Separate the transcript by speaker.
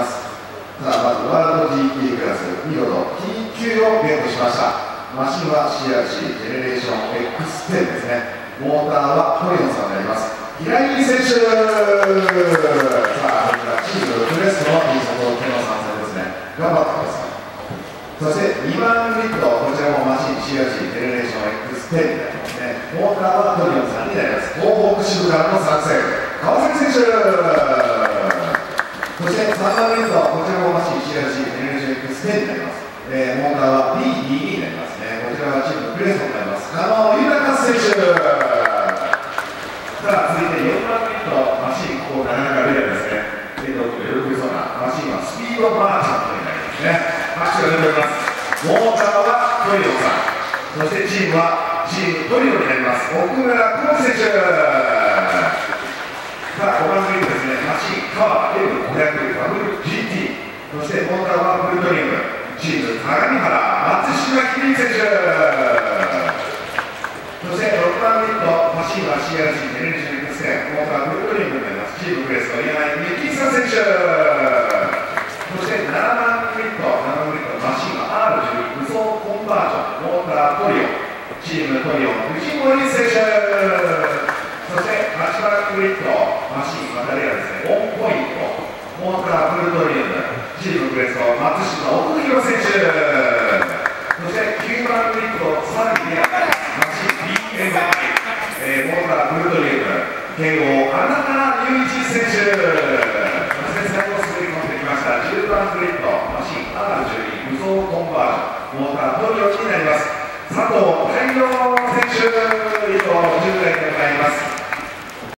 Speaker 1: ます。さあまずワールド GT クラス見事 T 級をゲットしました。マシンは CRC ジェネレーション X10 ですね。モーターはトリノさんになります。平井選手。さあこちらチームプレスの T サポートの参戦ですね。頑張ってください。そして2番リット、こちらもマシン CRC ジェネレーション X10 になりますね。モーターはトリオンさんになります。東北支部からの参戦、川崎選手。そして3番リット、こちらもマシン CRG-NHX10 になります。えー、モーターは BDE になりますね。こちらはチームプレストになります。加納豊選手さあ、続いて4番リット、マシン、ここなかなかレアですね。レッドと喜びそうなマシンはスピードマーチャントになりますね。拍手が出ておりますモーターはトリオさんそしてチームはチームトリオになります奥村浩選手さあ5番グリーンですねマシンカー M500 そしてモーターはフルトリムチーム相模原松島秀選手そして6番ミットマシンは CRC ジェネレーション X 線モーターフルトリムになりますチームプレスの柳井幹久選手そして7番ミット7番ミットマシンは R12 武装コンバージョンモータートリオチームトリオ藤森選手そして8番ミットマシンまたレアですねオンポイントモーターフルトリウムチームプレスト松島奥弘選手。そして9番ミットさらにレアマシン BMI、えー、モーターフルトリウム。慶応穴原雄一選手。そして最後滑り込んできました10番グリッドマシン R12 無双コンバージョン。モータートリオになります。佐藤太陽選手。